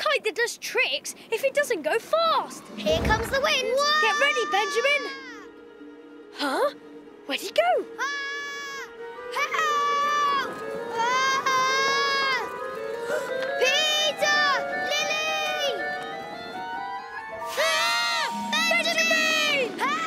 kite that does tricks if it doesn't go fast. Here comes the wind. Get ready, Benjamin. Huh? Where'd he go? Ah! Help! Ah! Peter! Lily! Ah! Benjamin! Ah!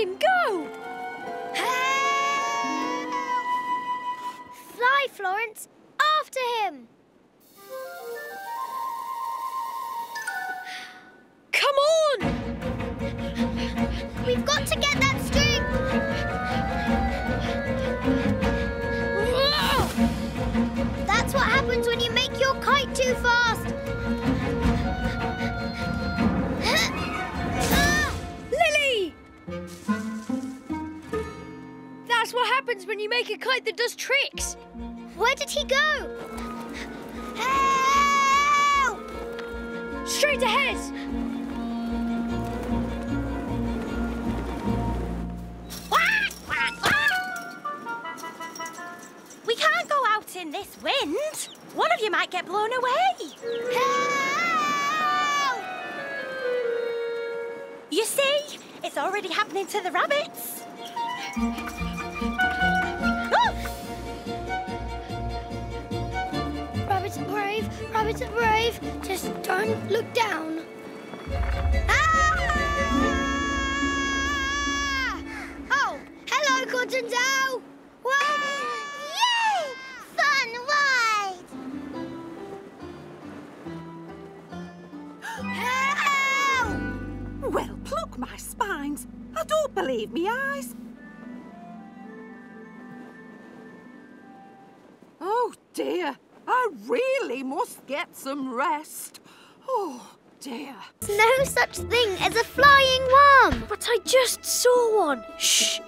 Him go! Help! Fly, Florence! After him! Come on! We've got to get that string! That's what happens when you make your kite too fast! That's what happens when you make a kite that does tricks. Where did he go? Help! Straight ahead! We can't go out in this wind. One of you might get blown away. Help! Already happening to the rabbits. Rabbits are brave, rabbits are brave. Just don't look down. Ah! Pluck my spines. I don't believe me eyes. Oh dear, I really must get some rest. Oh dear. There's no such thing as a flying worm. But I just saw one. Shh!